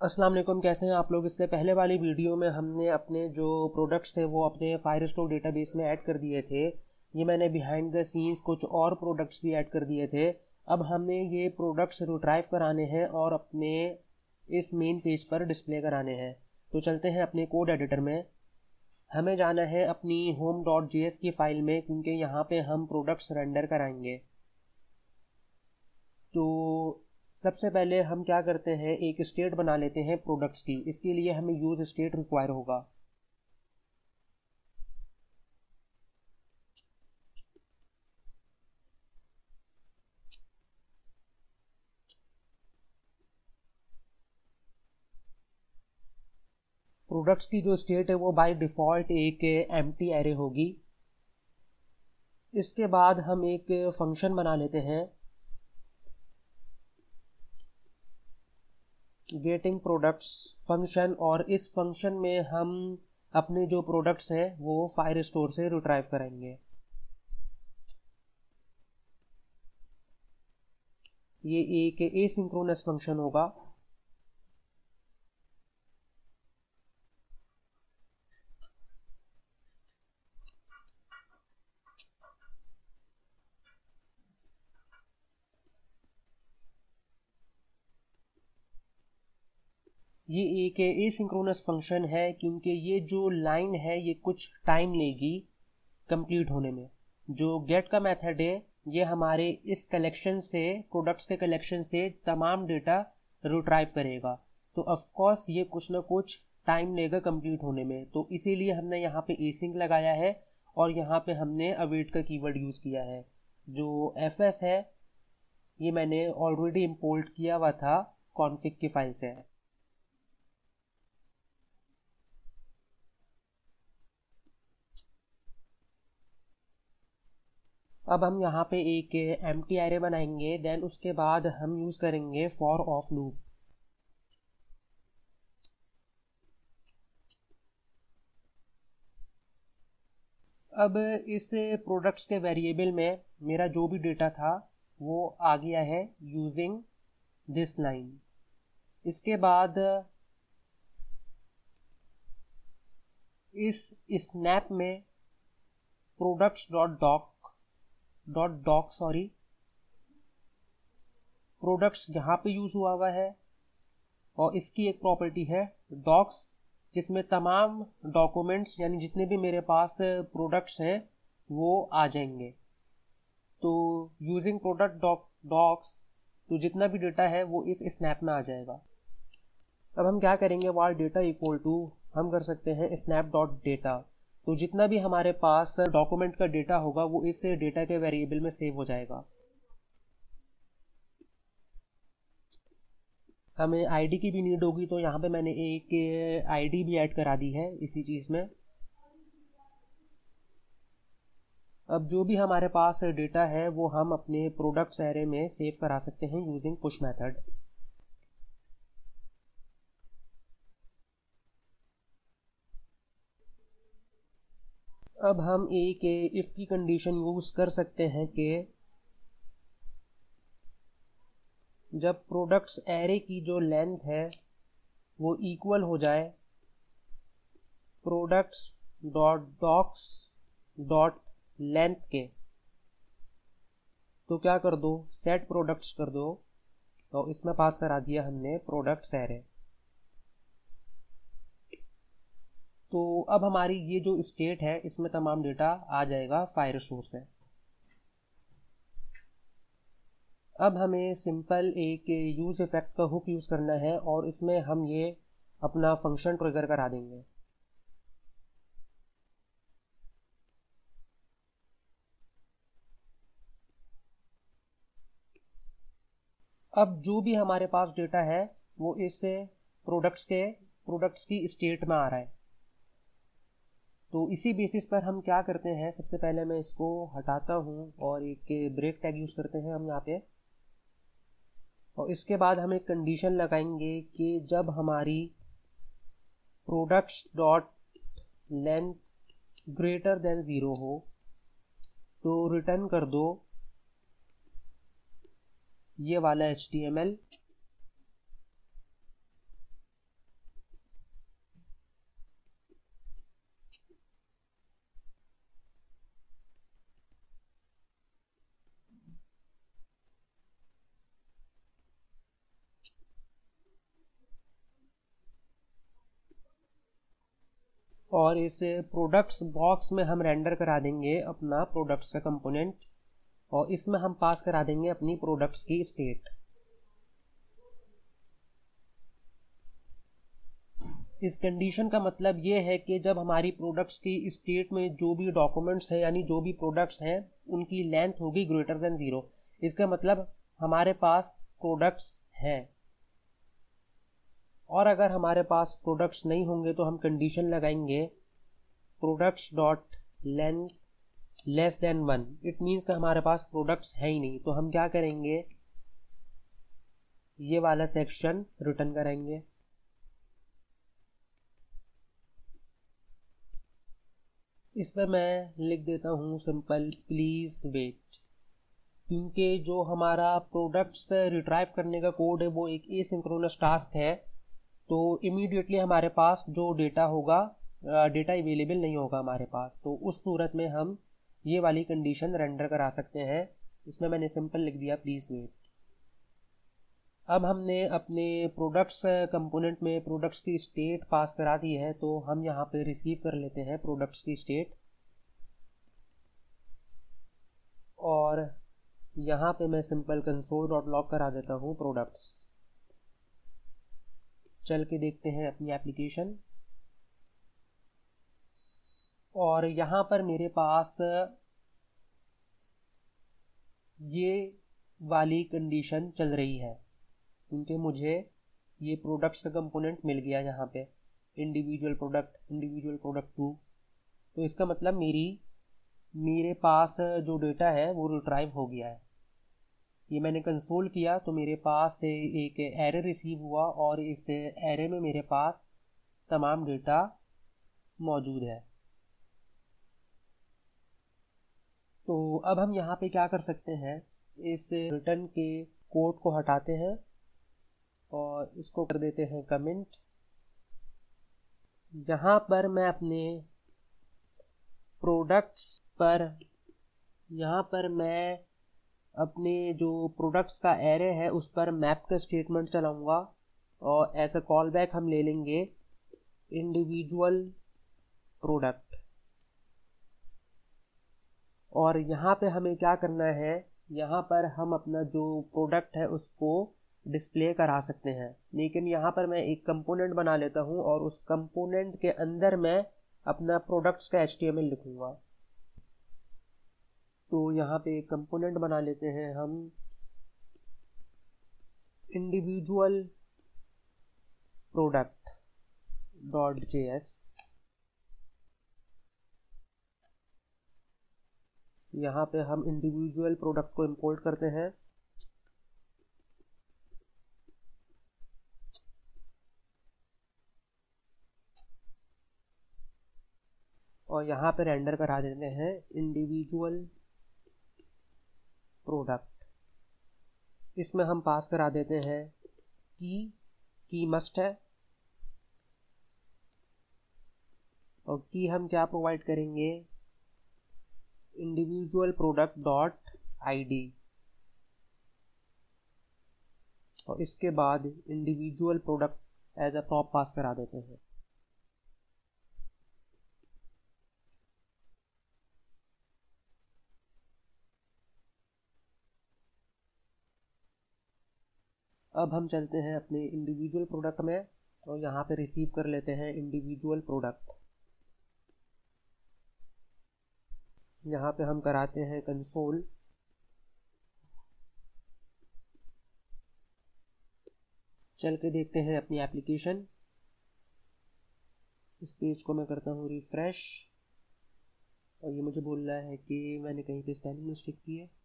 अस्सलाम वालेकुम, कैसे हैं आप लोग? इससे पहले वाली वीडियो में हमने अपने जो प्रोडक्ट्स थे, वो अपने फायर स्टोर डेटाबेस में ऐड कर दिए थे। ये मैंने बिहाइंड द सीन्स कुछ और प्रोडक्ट्स भी ऐड कर दिए थे। अब हमें ये प्रोडक्ट्स रिट्राइव कराने हैं और अपने इस मेन पेज पर डिस्प्ले कराने हैं। तो चलते हैं अपने कोड एडिटर में। हमें जाना है अपनी होम डॉट जी की फ़ाइल में, क्योंकि यहाँ पर हम प्रोडक्ट्स रेंडर कराएँगे। तो सबसे पहले हम क्या करते हैं, एक स्टेट बना लेते हैं प्रोडक्ट्स की। इसके लिए हमें यूज़ स्टेट रिक्वायर होगा। प्रोडक्ट्स की जो स्टेट है, वो बाय डिफ़ॉल्ट एक एम एरे होगी। इसके बाद हम एक फ़ंक्शन बना लेते हैं। गेटिंग प्रोडक्ट्स फ़ंक्शन और इस फ़ंक्शन में हम अपने जो प्रोडक्ट्स हैं, वो फायर स्टोर से रिट्राइव करेंगे। ये एक एसिंक्रोनस फ़ंक्शन होगा। ये एक एसिंक्रोनस फ़ंक्शन है क्योंकि ये जो लाइन है, ये कुछ टाइम लेगी कंप्लीट होने में। जो गेट का मेथड है, ये हमारे इस कलेक्शन से प्रोडक्ट्स के कलेक्शन से तमाम डेटा रिट्राइव करेगा। तो ऑफकोर्स ये कुछ ना कुछ टाइम लेगा कंप्लीट होने में। तो इसीलिए हमने यहाँ पे एसिंक लगाया है और यहाँ पे हमने अवेट का कीवर्ड यूज़ किया है। जो एफएस है, ये मैंने ऑलरेडी इम्पोर्ट किया हुआ था कॉन्फिक की फ़ाइल से। है अब हम यहाँ पे एक एम टी एरे बनाएँगे देन उसके बाद हम यूज़ करेंगे फॉर ऑफ़ लूप अब इस प्रोडक्ट्स के वेरिएबल में मेरा जो भी डेटा था, वो आ गया है यूजिंग दिस लाइन इसके बाद इस स्नैप में products dot doc dot doc sorry products यहाँ पे यूज़ हुआ हुआ है, और इसकी एक प्रॉपर्टी है डॉक्स जिसमें तमाम डॉक्यूमेंट्स यानी जितने भी मेरे पास प्रोडक्ट्स हैं, वो आ जाएँगे। तो यूजिंग प्रोडक्ट डॉक डॉक्स तो जितना भी डेटा है, वो इस स्नैप में आ जाएगा। अब हम क्या करेंगे वाल डेटा इक्वल टू हम कर सकते हैं स्नैप डॉट डेटा तो जितना भी हमारे पास डॉक्यूमेंट का डेटा होगा, वो इस डेटा के वेरिएबल में सेव हो जाएगा। हमें आईडी की भी नीड होगी तो यहाँ पे मैंने एक आईडी भी ऐड करा दी है इसी चीज़ में। अब जो भी हमारे पास डेटा है, वो हम अपने प्रोडक्ट्स एरे में सेव करा सकते हैं यूजिंग पुश मेथड अब हम एक इफ़ की कंडीशन यूज़ कर सकते हैं कि जब प्रोडक्ट्स एरे की जो लेंथ है, वो इक्वल हो जाए products dot docs dot length के तो क्या कर दो? सेट प्रोडक्ट्स कर दो। तो इसमें पास करा दिया हमने प्रोडक्ट्स एरे तो अब हमारी ये जो स्टेट है, इसमें तमाम डेटा आ जाएगा फायर स्टोर से अब हमें सिंपल एक यूज़ इफ़ेक्ट का हुक यूज़ करना है और इसमें हम ये अपना फ़ंक्शन ट्रिगर करा देंगे। अब जो भी हमारे पास डेटा है, वो इस प्रोडक्ट्स के प्रोडक्ट्स की स्टेट में आ रहा है। तो इसी बेसिस पर हम क्या करते हैं, सबसे पहले मैं इसको हटाता हूँ और एक ब्रेक टैग यूज़ करते हैं हम यहाँ पे। और इसके बाद हम एक कंडीशन लगाएँगे कि जब हमारी products dot length greater than zero हो तो रिटर्न कर दो ये वाला एच टी एम एल और इस प्रोडक्ट्स बॉक्स में हम रेंडर करा देंगे अपना प्रोडक्ट्स का कंपोनेंट और इसमें हम पास करा देंगे अपनी प्रोडक्ट्स की स्टेट इस कंडीशन का मतलब ये है कि जब हमारी प्रोडक्ट्स की स्टेट में जो भी डॉक्यूमेंट्स हैं, यानी जो भी प्रोडक्ट्स हैं, उनकी लेंथ होगी ग्रेटर देन ज़ीरो इसका मतलब हमारे पास प्रोडक्ट्स हैं। और अगर हमारे पास प्रोडक्ट्स नहीं होंगे तो हम कंडीशन लगाएँगे products dot length less than one it means कि हमारे पास प्रोडक्ट्स है ही नहीं। तो हम क्या करेंगे? ये वाला सेक्शन रिटर्न करेंगे। इस पर मैं लिख देता हूँ सिंपल प्लीज़ वेट क्योंकि जो हमारा प्रोडक्ट्स रिट्राइव करने का कोड है, वो एक ए सिंक्रोनस टास्क है। तो इमीडिएटली हमारे पास जो डेटा होगा डेटा अवेलेबल नहीं होगा हमारे पास तो उस सूरत में हम ये वाली कंडीशन रेंडर करा सकते हैं। इसमें मैंने सिंपल लिख दिया प्लीज़ वेट अब हमने अपने प्रोडक्ट्स कंपोनेंट में प्रोडक्ट्स की स्टेट पास करा दी है तो हम यहाँ पे रिसीव कर लेते हैं प्रोडक्ट्स की स्टेट और यहाँ पे मैं सिंपल कंसोल डॉट लॉक करा देता हूँ प्रोडक्ट्स चल के देखते हैं अपनी एप्लीकेशन और यहाँ पर मेरे पास ये वाली कंडीशन चल रही है, क्योंकि मुझे ये प्रोडक्ट्स का कंपोनेंट मिल गया यहाँ पे individual product individual product to तो इसका मतलब मेरी, मेरे पास जो डेटा है, वो रिट्राइव हो गया है। ये मैंने कंसोल किया तो मेरे पास एक एरे रिसीव हुआ और इस एरे में मेरे पास तमाम डेटा मौजूद है। तो अब हम यहाँ पे क्या कर सकते हैं? इस रिटर्न के कोड को हटाते हैं और इसको कर देते हैं कमेंट यहाँ पर मैं अपने प्रोडक्ट्स पर, यहाँ पर मैं अपने जो प्रोडक्ट्स का एरे है, उस पर मैप का स्टेटमेंट चलाऊँगा और एज अ कॉल बैक हम ले लेंगे इंडिविजुअल प्रोडक्ट और यहाँ पे हमें क्या करना है, यहाँ पर हम अपना जो प्रोडक्ट है उसको डिस्प्ले करा सकते हैं। लेकिन यहाँ पर मैं एक कंपोनेंट बना लेता हूँ और उस कंपोनेंट के अंदर मैं अपना प्रोडक्ट्स का एच लिखूँगा। तो यहाँ पे एक कंपोनेंट बना लेते हैं हम। Individual product dot J S यहाँ पे हम इंडिविजुअल प्रोडक्ट को इंपोर्ट करते हैं। और यहाँ पे रेंडर करा देते हैं इंडिविजुअल प्रोडक्ट इसमें हम पास करा देते हैं की की मस्ट है। और की हम क्या प्रोवाइड करेंगे? इंडिविजुअल प्रोडक्ट डॉट आईडी और इसके बाद individual product as a prop pass करा देते हैं। अब हम चलते हैं अपने इंडिविजुअल प्रोडक्ट में और यहाँ पे रिसीव कर लेते हैं इंडिविजुअल प्रोडक्ट यहाँ पे हम कराते हैं कंसोल चल के देखते हैं अपनी एप्लीकेशन इस पेज को मैं करता हूँ रिफ्रेश और ये मुझे बोल रहा है कि मैंने कहीं पे स्पेलिंग मिस्टेक की है।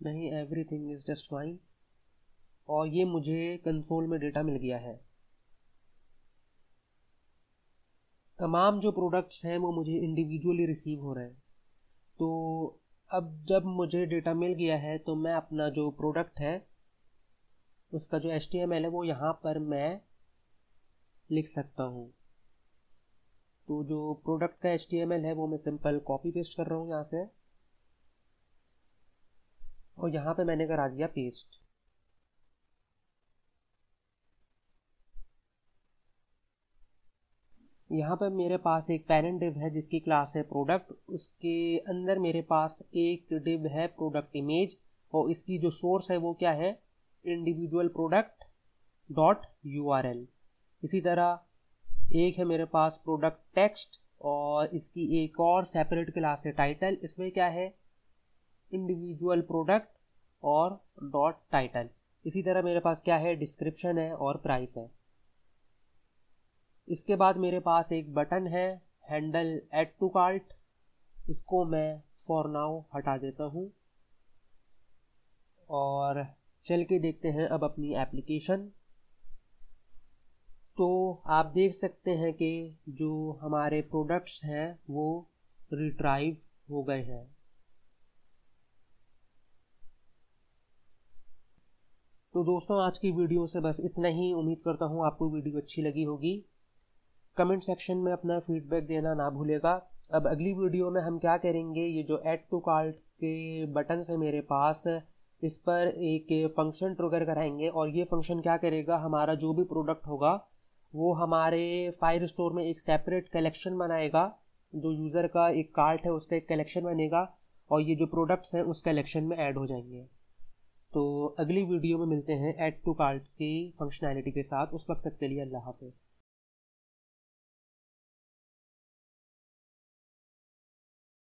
नहीं everything is just fine और ये मुझे कंसोल में डेटा मिल गया है। तमाम जो प्रोडक्ट्स हैं, वो मुझे इंडिविजुअली रिसीव हो रहे हैं। तो अब जब मुझे डेटा मिल गया है तो मैं अपना जो प्रोडक्ट है, उसका जो एच है, वो यहाँ पर मैं लिख सकता हूँ। तो जो प्रोडक्ट का एचटीएमएल है, वो मैं सिंपल कॉपी पेस्ट कर रहा हूँ यहाँ से। और यहाँ पे मैंने करा दिया पेस्ट यहाँ पर मेरे पास एक पेरेंट डिव है जिसकी क्लास है प्रोडक्ट उसके अंदर मेरे पास एक डिव है प्रोडक्ट इमेज और इसकी जो सोर्स है वो क्या है? Individual product dot U R L इसी तरह एक है मेरे पास प्रोडक्ट टेक्स्ट और इसकी एक और सेपरेट क्लास है टाइटल इसमें क्या है? इंडिविजुअल प्रोडक्ट और डॉट टाइटल इसी तरह मेरे पास क्या है? डिस्क्रिप्शन है और प्राइस है. इसके बाद मेरे पास एक बटन है हैंडल एड टू कार्ट इसको मैं फॉर नाउ हटा देता हूँ. और चल के देखते हैं अब अपनी एप्लीकेशन तो आप देख सकते हैं कि जो हमारे प्रोडक्ट्स हैं, वो रिट्राइव हो गए हैं. तो दोस्तों, आज की वीडियो से बस इतना ही। उम्मीद करता हूँ आपको वीडियो अच्छी लगी होगी। कमेंट सेक्शन में अपना फीडबैक देना ना भूलेगा। अब अगली वीडियो में हम क्या करेंगे, ये जो ऐड टू कार्ट के बटन है मेरे पास, इस पर एक फ़ंक्शन ट्रिगर कराएँगे और ये फ़ंक्शन क्या करेगा, हमारा जो भी प्रोडक्ट होगा, वो हमारे फायर स्टोर में एक सेपरेट कलेक्शन बनाएगा। जो यूज़र का एक कार्ट है, उसका एक कलेक्शन बनेगा और ये जो प्रोडक्ट्स हैं, उस कलेक्शन में ऐड हो जाएँगे। तो अगली वीडियो में मिलते हैं ऐड टू कार्ट की फंक्शनैलिटी के साथ। उस वक्त तक के लिए अल्लाह हाफिज़।